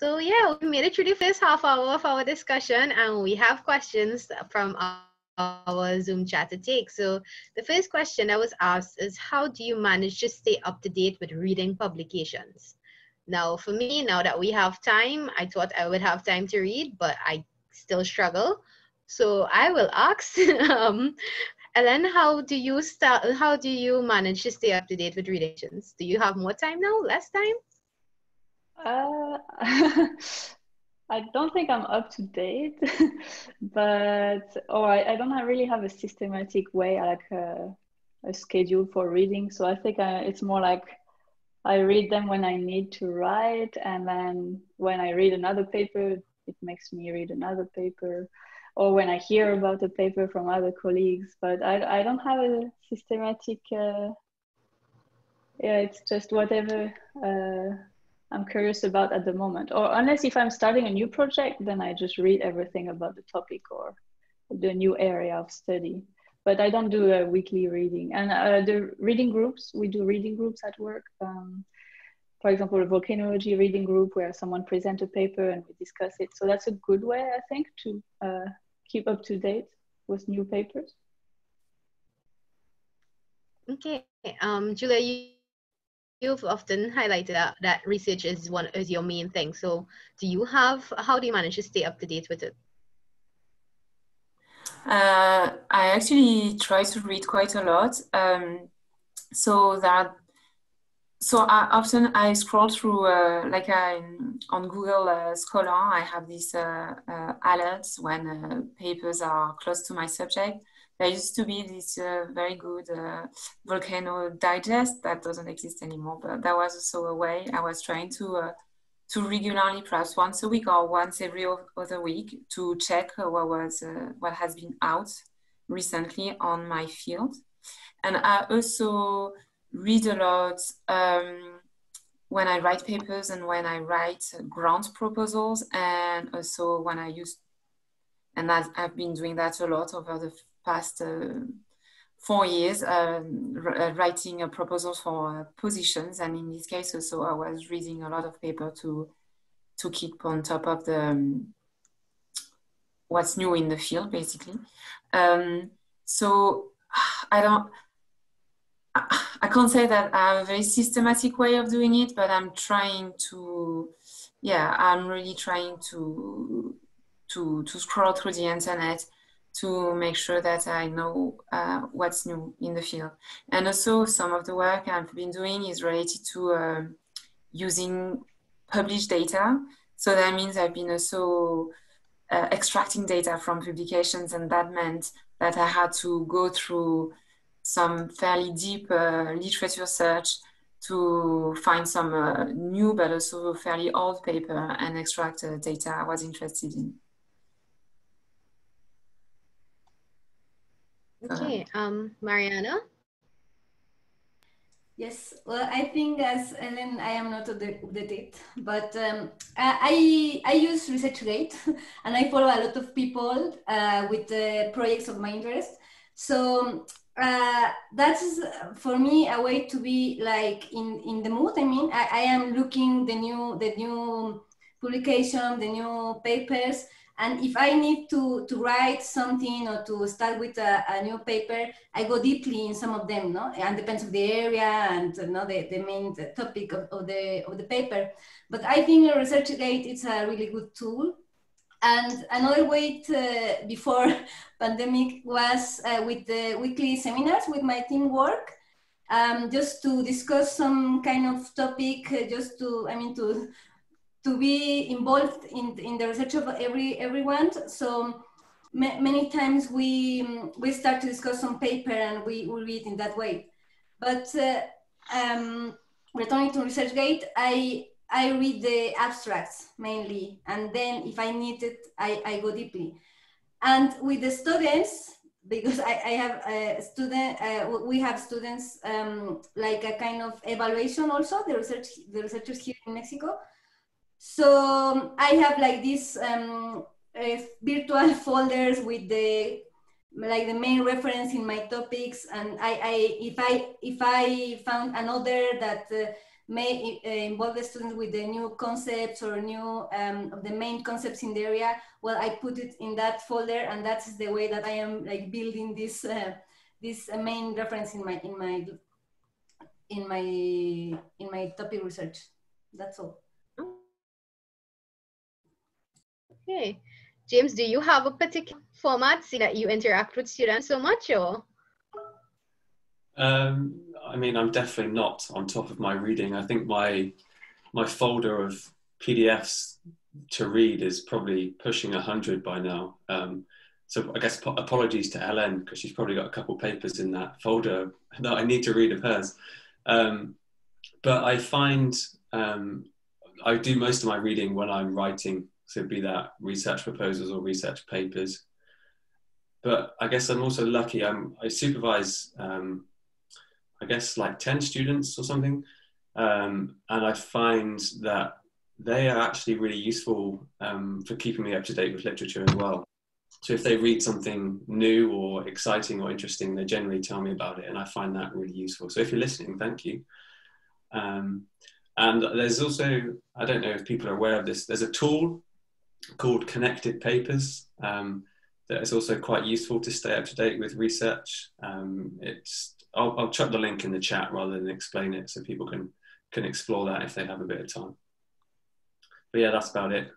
So yeah, we made it through the first half hour of our discussion and we have questions from our Zoom chat to take. So the first question that was asked is how do you manage to stay up to date with reading publications? Now for me, now that we have time, I thought I would have time to read, but I still struggle. So I will ask, um, Ellen, how do you start, how do you manage to stay up to date with readings? Do you have more time now, less time? Uh, I don't think I'm up to date, but oh, I, I don't really have a systematic way, like a, a schedule for reading. So I think I, it's more like I read them when I need to write, and then when I read another paper, it makes me read another paper, or when I hear about a paper from other colleagues. But I, I don't have a systematic. Uh, yeah, it's just whatever. Uh, I'm curious about at the moment. Or unless if I'm starting a new project, then I just read everything about the topic or the new area of study. But I don't do a weekly reading. And uh, the reading groups, we do reading groups at work. Um, for example, a volcanology reading group where someone presents a paper and we discuss it. So that's a good way, I think, to uh, keep up to date with new papers. Okay, um, Julia, you you've often highlighted that, that research is one is your main thing. So do you have how do you manage to stay up to date with it? Uh, I actually try to read quite a lot. Um, so that so I, often I scroll through uh, like I, on Google uh, Scholar. I have these uh, uh, alerts when uh, papers are close to my subject there used to be this uh, very good uh, volcano digest that doesn't exist anymore but that was also a way i was trying to uh, to regularly perhaps once a week or once every other week to check what was uh, what has been out recently on my field. And i also read a lot um, when i write papers and when i write grant proposals and also when i use and I've, I've been doing that a lot over the past uh, four years um, uh, writing proposals for uh, positions. And in this case also I was reading a lot of paper to to keep on top of the um, what's new in the field basically. Um, so I don't I can't say that I have a very systematic way of doing it but I'm trying to yeah I'm really trying to to to scroll through the internet to make sure that I know uh, what's new in the field. And also, some of the work I've been doing is related to uh, using published data. So that means I've been also uh, extracting data from publications, and that meant that I had to go through some fairly deep uh, literature search to find some uh, new but also fairly old paper and extract uh, data I was interested in. Okay, um, Mariana? Yes, well, I think as Ellen, I am not the, the date, but um, I, I use ResearchGate and I follow a lot of people uh, with the projects of my interest. So uh, that's for me a way to be like in, in the mood. I mean, I, I am looking the new the new publication, the new papers, and if I need to, to write something or to start with a, a new paper, I go deeply in some of them, no? And depends on the area and you know, the, the main topic of, of, the, of the paper. But I think ResearchGate is a really good tool. And another way to, before pandemic was uh, with the weekly seminars with my team work. Um, just to discuss some kind of topic, uh, just to, I mean, to to be involved in, in the research of every everyone. So ma many times we we start to discuss some paper and we, we read in that way. But uh, um, returning to ResearchGate, I I read the abstracts mainly, and then if I need it, I, I go deeply. And with the students, because I, I have a student, uh, we have students um, like a kind of evaluation also, the research, the researchers here in Mexico. So I have like these um, uh, virtual folders with the like the main reference in my topics, and I, I if I if I found another that uh, may uh, involve the students with the new concepts or new um, the main concepts in the area, well, I put it in that folder, and that's the way that I am like building this uh, this uh, main reference in my in my in my in my topic research. That's all. Okay. James, do you have a particular format that you interact with students so much or? Um, I mean, I'm definitely not on top of my reading. I think my my folder of PDFs to read is probably pushing 100 by now. Um, so I guess apologies to Hélène because she's probably got a couple papers in that folder that I need to read of hers. Um, but I find um, I do most of my reading when I'm writing, so be that research proposals or research papers. But I guess I'm also lucky. I'm, I supervise, um, I guess, like 10 students or something. Um, and I find that they are actually really useful um, for keeping me up to date with literature as well. So if they read something new or exciting or interesting, they generally tell me about it, and I find that really useful. So if you're listening, thank you. Um, and there's also, I don't know if people are aware of this, there's a tool called Connected Papers um, that is also quite useful to stay up to date with research. Um, it's, I'll, I'll chuck the link in the chat rather than explain it so people can, can explore that if they have a bit of time. But yeah, that's about it.